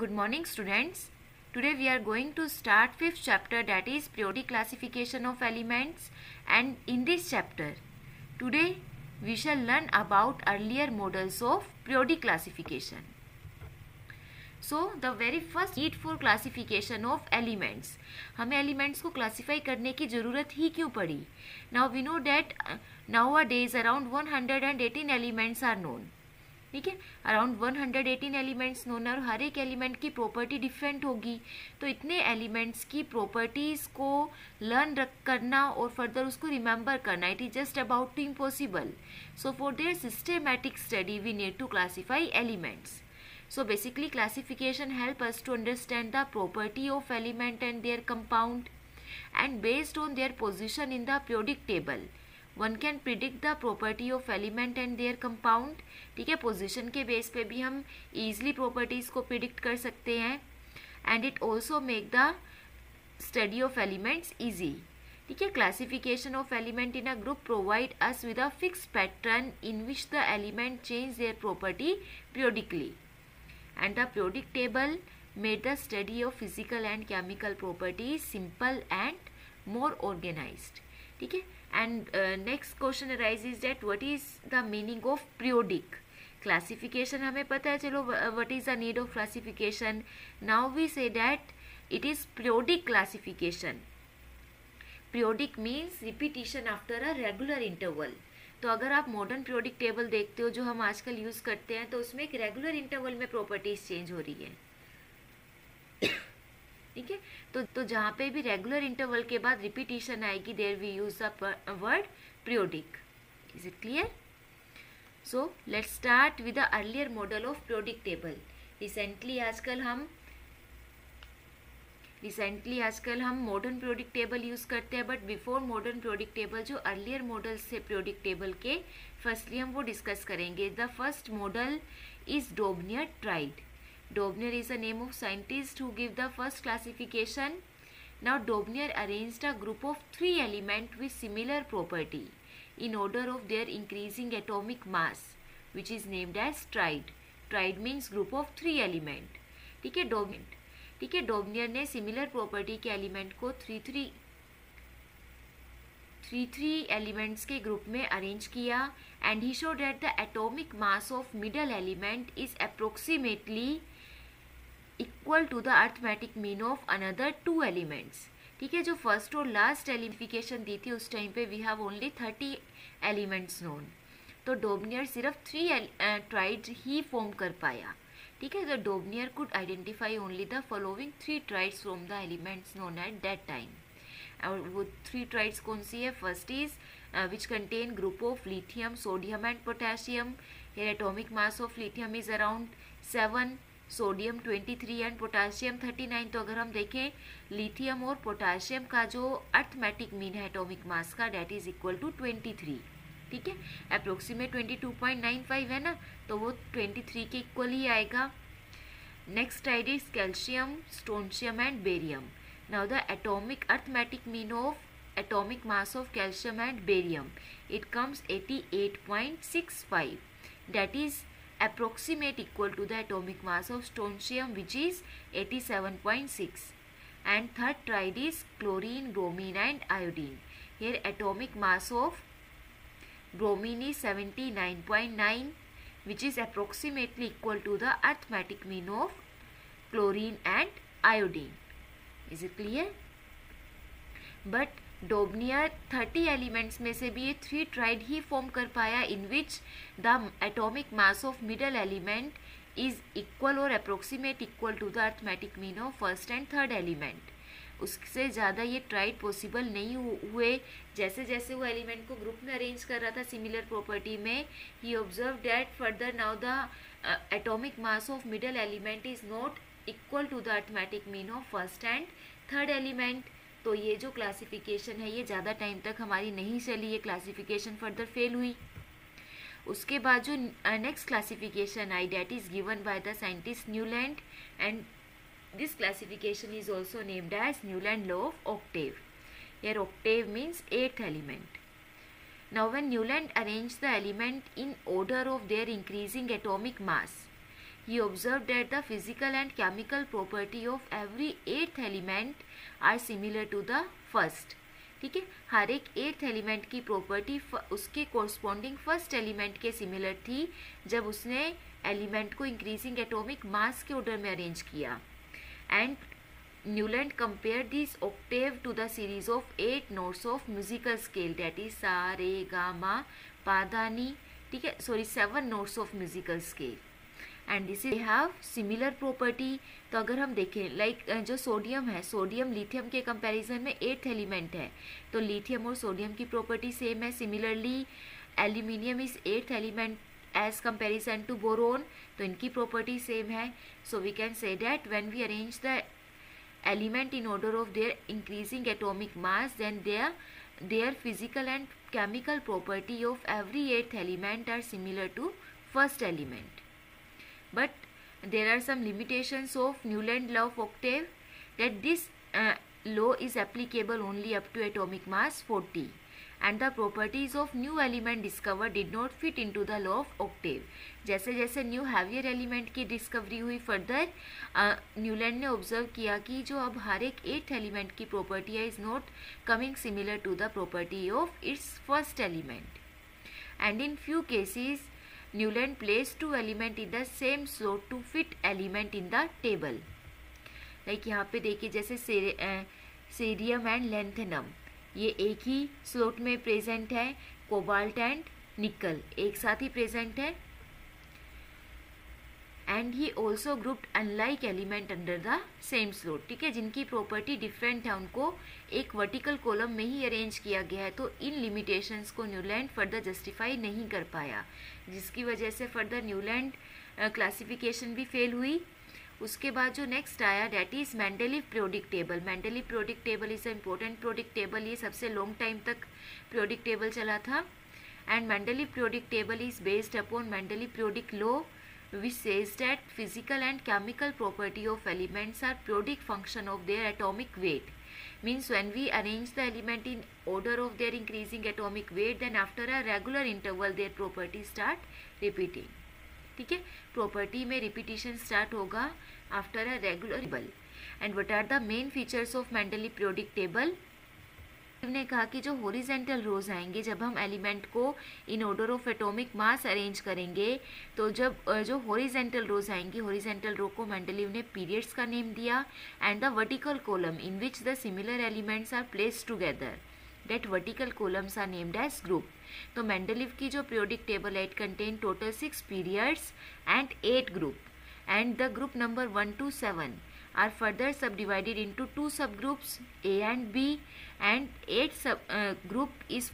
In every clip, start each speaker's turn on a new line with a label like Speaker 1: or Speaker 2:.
Speaker 1: Good morning students today we are going to start fifth chapter that is periodic classification of elements and in this chapter today we shall learn about earlier models of periodic classification so the very first need for classification of elements हमें elements को classify करने की जरूरत ही क्यों पड़ी now we know that nowadays around one hundred and eighteen elements are known ठीक है अराउंड 118 एलिमेंट्स नोन है और हर एक एलिमेंट की प्रॉपर्टी डिफरेंट होगी तो इतने एलिमेंट्स की प्रॉपर्टीज़ को लर्न करना और फर्दर उसको रिमेंबर करना it is just about to impossible so for their systematic study we need to classify elements so basically classification help us to understand the property of element and their compound and based on their position in the periodic table one can predict the property of element and their compound ठीक है position के base पे भी हम easily properties को predict कर सकते हैं and it also make the study of elements easy ठीक है classification of element in a group provide us with a fix pattern in which the element change their property periodically and the periodic table made the study of physical and chemical property simple and more organise ठीक है and uh, next question arises that what is the meaning of periodic classification hame pata hai chalo what is the need of classification now we say that it is periodic classification periodic means repetition after a regular interval तो अगर आप modern periodic table देखते हो जो हम आजकल use करते हैं तो उसमें एक रेगुलर इंटरवल में प्रॉपर्टीज चेंज हो रही है ठीक है तो तो जहाँ पे भी रेगुलर इंटरवल के बाद रिपीटिशन आएगी there we use a word periodic is it clear so let start with the earlier model of periodic table recently आजकल हम रिसेंटली आजकल हम मॉडर्न प्रोडिक्ट टेबल यूज़ करते हैं but before modern periodic table जो earlier models थे periodic table के firstly हम वो डिस्कस करेंगे the first model is Dobereiner triad Daubner is the name of scientist who gave the first classification. Now Daubner arranged a group of three elements with similar property in order of their increasing atomic mass which is named as tride. Tride means group of three element. ठीक है Dobereiner ठीक है Dobereiner ने similar property के element को three three three three elements के group में arrange किया and he show that the atomic mass of middle element is approximately equal to the arithmetic mean of another two elements ठीक है जो first और last classification दी थी उस टाइम पे we have only thirty elements known तो Dobereiner सिर्फ थ्री ट्राइड ही फॉर्म कर पाया ठीक है द तो Dobereiner could identify only the following three triads from the elements known at that time और वो थ्री ट्राइड्स कौन सी है first is which contain group of lithium sodium and potassium atomic mass of lithium is around seven sodium 23 and potassium 39 तो अगर हम देखें lithium और पोटासियम का जो अर्थमेटिक मीन है एटॉमिक मास का डेट इज इक्वल टू 23 ठीक है अप्रोक्सीमेट 22.95 है ना तो वो 23 के इक्वल ही आएगा next Tide is calcium strontium and barium now the atomic arithmetic mean of atomic mass of calcium and barium it comes 88.65 that is approximate equal to the atomic mass of strontium which is 87.6 and third triad is chlorine, bromine and iodine. Here atomic mass of bromine is 79.9 which is approximately equal to the arithmetic mean of chlorine and iodine. Is it clear? But Dobereiner thirty elements में से भी ये three triad ही form कर पाया in which the atomic mass of middle element is equal और approximate equal to the arithmetic mean of first and third element उससे ज़्यादा ये ट्राइड पॉसिबल नहीं हुए जैसे जैसे वो एलिमेंट को ग्रुप में अरेंज कर रहा था सिमिलर प्रॉपर्टी में ही observe that further now the atomic mass of middle element is not equal to the arithmetic mean of first and third element तो ये जो क्लासिफिकेशन है ये ज़्यादा टाइम तक हमारी नहीं चली ये क्लासिफिकेशन फर्दर फेल हुई उसके बाद जो next uh, classification I that is given by the scientist Newland and this classification is also named as Newland law of octave here octave means eighth element now when Newland arrange the element in order of their increasing atomic mass he observed that the physical and chemical property of every eighth element are similar to the first ठीक है हर एक eighth element की property उसके corresponding first element के similar थी जब उसने एलिमेंट को इंक्रीजिंग एटॉमिक मास के ऑर्डर में अरेंज किया and Newland compare this octave to the series of eight notes of musical scale that is सा रे गा मा पादानी ठीक है sorry seven notes of musical scale and this is have similar property तो अगर हम देखें लाइक like, जो सोडियम है सोडियम लिथियम के कंपैरिजन में एट्थ एलिमेंट है तो लिथियम और सोडियम की प्रॉपर्टी सेम है similarly aluminium is eighth element as comparison to boron तो इनकी प्रॉपर्टी सेम है so we can say that when we arrange the element in order of their increasing atomic mass then their their physical and chemical property of every eighth element are similar to first element but there are some limitations of Newland-Love octave that this uh, law is applicable only up to atomic mass 40 and the properties of new element discovered did not fit into the law of octave jaise jaise new heavier element ki discovery hui further uh, newland ne observe kiya ki jo ab har ek eighth element ki property is not coming similar to the property of its first element and in few cases Newland placed two element in the same slot to fit element in the table. Like यहाँ पे देखिए जैसे cerium and lanthanum ये एक ही slot में present है cobalt and nickel एक साथ ही प्रेजेंट है and he also grouped unlike element under the same slot ठीक है जिनकी प्रॉपर्टी डिफरेंट है उनको एक वर्टिकल कॉलम में ही अरेंज किया गया है तो इन लिमिटेशंस को न्यूलैंड फर्दर जस्टिफाई नहीं कर पाया जिसकी वजह से फर्दर न्यूलैंड क्लासिफिकेशन भी फेल हुई उसके बाद जो नेक्स्ट आया that is Mendeleev periodic table Mendeleev periodic table is a important periodic table ये सबसे लॉन्ग टाइम तक प्रोडिक्ट टेबल चला था and Mendeleev periodic table is based upon Mendeleev periodic law which says that physical and chemical property of elements are periodic function of their atomic weight means when we arrange the element in order of their increasing atomic weight then after a regular interval their properties start repeating ठीक है property में repetition start होगा after a regular table and what are the main features of Mendeleev's periodic table ने कहा कि जो horizontal rows आएंगे जब हम एलिमेंट को in order of atomic mass arrange करेंगे तो जब जो होरिजेंटल रोज आएंगे होरिजेंटल रो को मेंडलीव ने पीरियड्स का नेम दिया and the vertical column in which the similar elements are place together that vertical columns are named as group तो मेंडलिव की जो periodic table it contain total six periods and eight group and the group number one two seven are further subdivided into two subgroups A and B, and eighth uh, group is.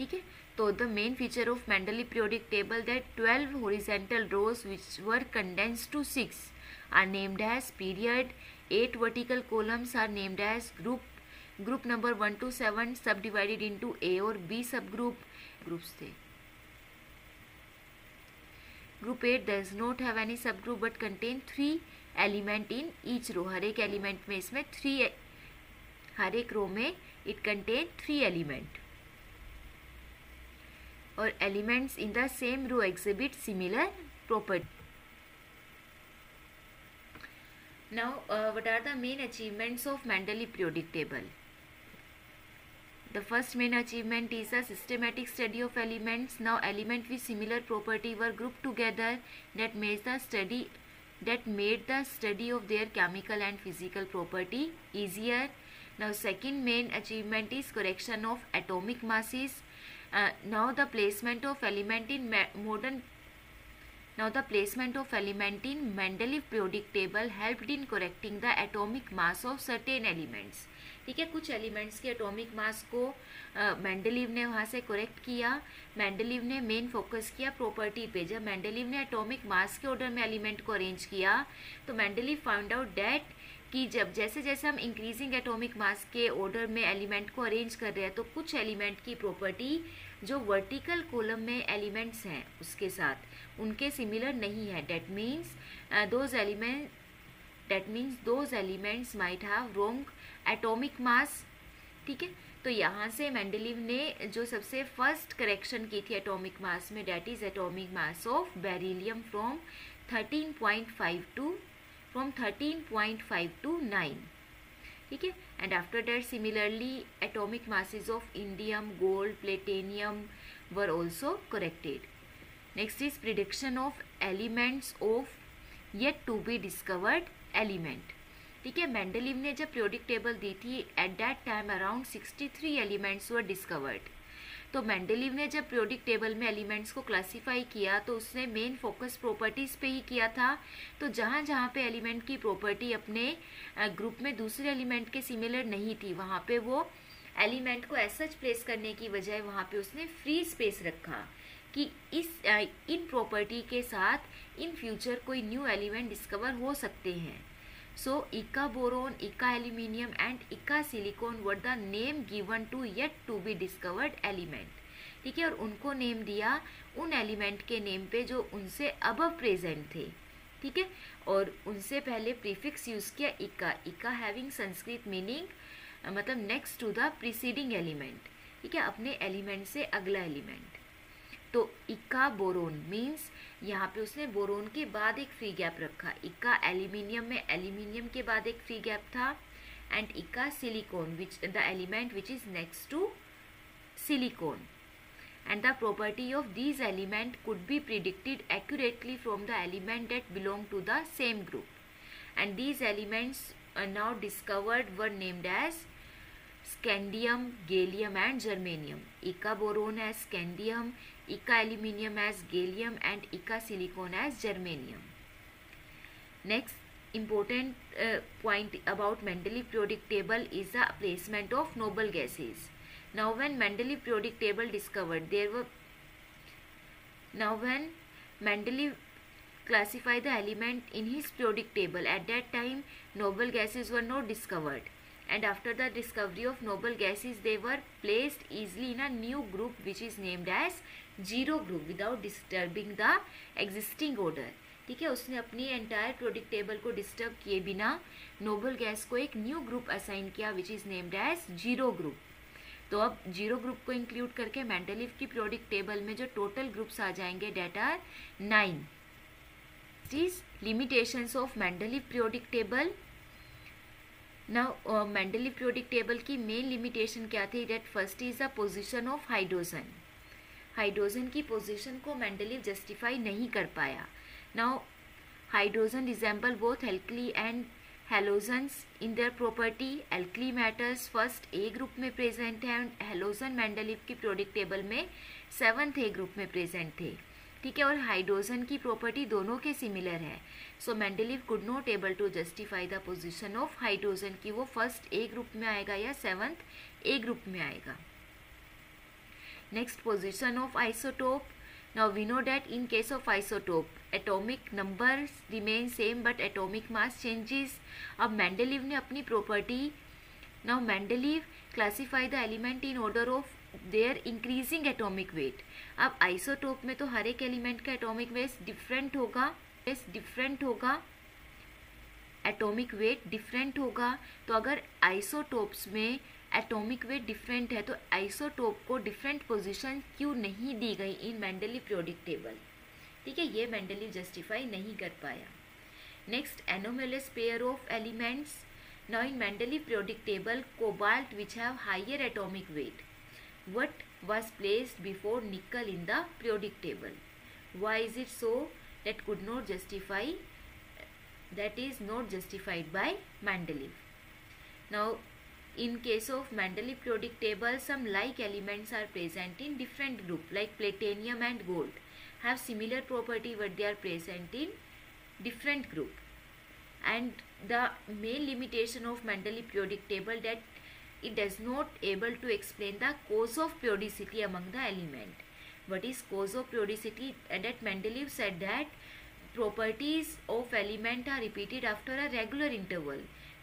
Speaker 1: Okay? So the main feature of Mendeleev periodic table that 12 horizontal rows which were condensed to 6 are named as period, 8 vertical columns are named as group number 1 to 7 subdivided into A or B subgroup. Group 8 does not have any subgroup but contain 3 element in each row हर एक element में इसमें three e- हर एक row में it contain three element और elements in the same row exhibit similar property now what are the main achievements of Mendeleev periodic table the first main achievement is a systematic study of elements now element with similar property were group together that made the study that made the study of their chemical and physical property easier. Now second main achievement is correction of atomic masses. Uh, now the placement of element in modern now the placement of element in Mendeleev periodic table helped in correcting the atomic mass of certain elements. ठीक है कुछ elements के atomic mass को Mendeleev ने वहाँ से correct किया Mendeleev ने मेन फोकस किया प्रॉपर्टी पे जब मैंडलीव ने एटॉमिक मास के ऑर्डर में एलिमेंट को अरेंज किया तो मैंडलीव फाउंड आउट डैट कि जब जैसे जैसे हम इंक्रीजिंग एटॉमिक मास के ऑर्डर में एलिमेंट को अरेंज कर रहे हैं तो कुछ एलिमेंट की प्रॉपर्टी जो वर्टिकल कॉलम में एलिमेंट्स हैं उसके साथ उनके सिमिलर नहीं है that means those element that means those elements might have wrong atomic mass ठीक है तो यहाँ से मैंडलीव ने जो सबसे फर्स्ट करेक्शन की थी एटॉमिक मास में that is atomic mass of beryllium from five to from five to nine ठीक है and after that similarly atomic masses of indium gold platinum were also corrected next is prediction of elements of yet to be discovered element ठीक है Mendeleev ने जब periodic table दी थी at that time around 63 elements were discovered तो Mendeleev ने जब periodic table में एलिमेंट्स को क्लासीफाई किया तो उसने मेन फोकस प्रॉपर्टीज़ पे ही किया था तो जहाँ जहाँ पे एलिमेंट की प्रॉपर्टी अपने ग्रुप में दूसरे एलिमेंट के सिमिलर नहीं थी वहाँ पर वो एलिमेंट को ऐसा प्लेस करने की बजाय वहाँ पर उसने फ्री स्पेस रखा कि इस इन प्रॉपर्टी के साथ इन फ्यूचर कोई न्यू एलिमेंट डिस्कवर हो सकते हैं So, Ica boron, Ica aluminium and Ica silicon were the name given to yet to be discovered element. ठीक है और उनको नेम दिया उन एलिमेंट के नेम पे जो उनसे अब प्रेजेंट थे ठीक है और उनसे पहले प्रीफिक्स यूज़ किया इका इका हैविंग संस्कृत मीनिंग मतलब next to the preceding element ठीक है अपने एलिमेंट से अगला एलिमेंट तो इक्का बोरोन मीन्स यहाँ पे उसने बोरोन के बाद एक फ्री गैप रखा इक्का एल्यूमिनियम में एल्यूमिनियम के बाद एक फ्री गैप था एंड इक्का silicon which the element which is next to silicon and the property of these element could be predicted accurately from the element that belong to the same group and these elements are now discovered were named as scandium gallium and germanium eka boron as scandium Ica aluminium as gallium and Ica silicon as germanium. Next important uh, point about Mendeleev periodic table is the placement of noble gases. Now when Mendeleev periodic table discovered there were now when Mendeleev classified the element in his periodic table at that time noble gases were not discovered. and after the discovery of noble gases they were placed easily in a new group which is named as zero group without disturbing the existing order ठीक है उसने अपनी entire periodic table को disturb किए बिना noble gas को एक new group assign किया which is named as zero group तो अब जीरो ग्रुप को इंक्लूड करके मेंडलिव की प्रोडिक्ट टेबल में जो टोटल ग्रुप्स आ जाएंगे that are nine limitations of Mendeleev periodic table now Mendeleev periodic table की मेन लिमिटेशन क्या थी that first is the position of hydrogen hydrogen की पोजिशन को मेंडली जस्टिफाई नहीं कर पाया now hydrogen resemble both alkali and halogens in their property alkali metals first A group में present है एंड हेलोजन मैंडलिव की प्रोडिक्टेबल टेबल में seventh A group में प्रेजेंट थे ठीक है और हाइड्रोजन की प्रॉपर्टी दोनों के सिमिलर है so Mendeleev could not able to justify the position of hydrogen की वो फर्स्ट ए ग्रुप में आएगा या सेवन्थ ए ग्रुप में आएगा next position of isotope now we know that in case of isotope atomic number remain same but atomic mass changes अब Mendeleev ने अपनी property now Mendeleev classify the element in order of their increasing atomic weight अब isotope में तो हर एक element का atomic weight different होगा वेट डिफरेंट होगा एटॉमिक वेट डिफरेंट होगा तो अगर आइसोटोप्स में एटॉमिक वेट डिफरेंट है तो आइसोटोप को डिफरेंट पोजीशन क्यों नहीं दी गई इन मैंडली प्रोडिक टेबल ठीक है ये मैंडली जस्टिफाई नहीं कर पाया next anomalous pair of elements now in Mendeleev periodic table cobalt which have higher atomic weight What was placed before nickel in the periodic table? Why is it so? That could not justify, that is not justified by Mendeleev. Now, in case of Mendeleev periodic table, some like elements are present in different group like platinum and gold have similar property but they are present in different group. And the main limitation of Mendeleev periodic table that it does not able to explain the cause of periodicity among the element. What is cause of periodicity? That Mendeleev said that properties of element are repeated after a regular interval.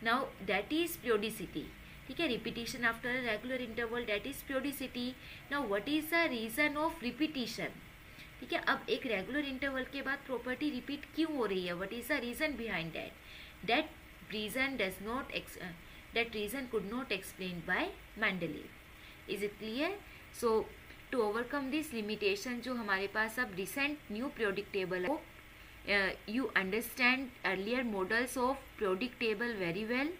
Speaker 1: Now that is periodicity. ठीक है repetition after a regular interval that is periodicity now what is the reason of repetition ठीक है अब एक regular interval के बाद property repeat क्यों हो रही है what is the reason behind that that reason does not that reason could not explained by Mendeleev is it clear so to overcome this limitation जो हमारे पास अब रिसेंट न्यू प्रोडिक्ट टेबल है you understand earlier models of periodic table very well